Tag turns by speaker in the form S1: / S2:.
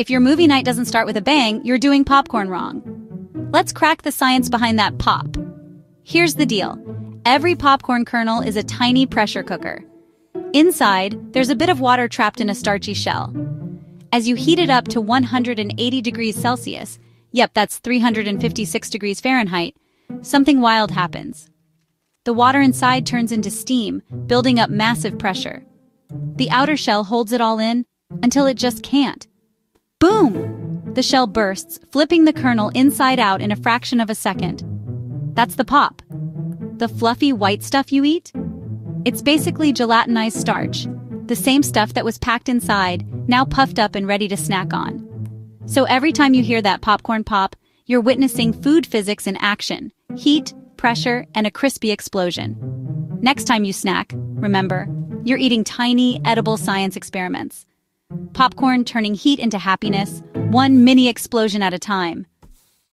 S1: If your movie night doesn't start with a bang, you're doing popcorn wrong. Let's crack the science behind that pop. Here's the deal. Every popcorn kernel is a tiny pressure cooker. Inside, there's a bit of water trapped in a starchy shell. As you heat it up to 180 degrees Celsius, yep, that's 356 degrees Fahrenheit, something wild happens. The water inside turns into steam, building up massive pressure. The outer shell holds it all in until it just can't. Boom! The shell bursts, flipping the kernel inside out in a fraction of a second. That's the pop. The fluffy white stuff you eat? It's basically gelatinized starch, the same stuff that was packed inside, now puffed up and ready to snack on. So every time you hear that popcorn pop, you're witnessing food physics in action heat, pressure, and a crispy explosion. Next time you snack, remember, you're eating tiny, edible science experiments. Popcorn turning heat into happiness, one mini explosion at a time.